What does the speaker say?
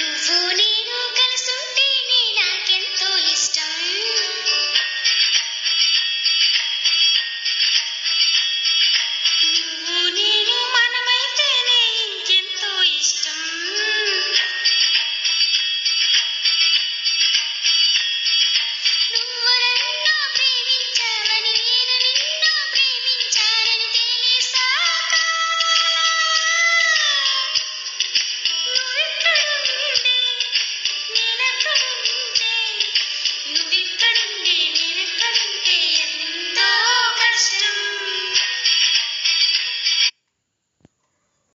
Zuniru ka